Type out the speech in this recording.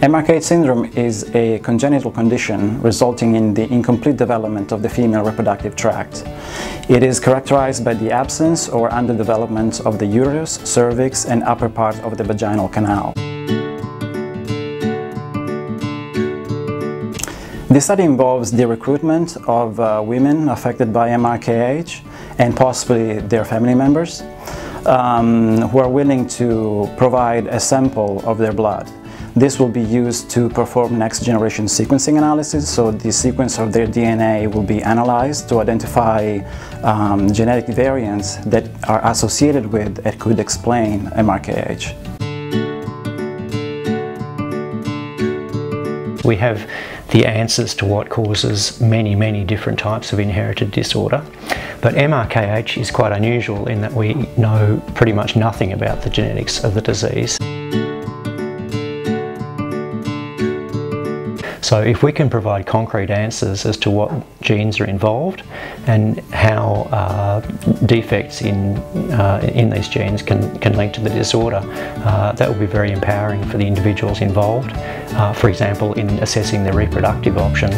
MRKH syndrome is a congenital condition resulting in the incomplete development of the female reproductive tract. It is characterized by the absence or underdevelopment of the uterus, cervix and upper part of the vaginal canal. This study involves the recruitment of uh, women affected by MRKH and possibly their family members um, who are willing to provide a sample of their blood. This will be used to perform next generation sequencing analysis, so the sequence of their DNA will be analyzed to identify um, genetic variants that are associated with and could explain MRKH. We have the answers to what causes many, many different types of inherited disorder. But MRKH is quite unusual in that we know pretty much nothing about the genetics of the disease. So if we can provide concrete answers as to what genes are involved and how uh, defects in, uh, in these genes can, can link to the disorder, uh, that will be very empowering for the individuals involved. Uh, for example, in assessing their reproductive option.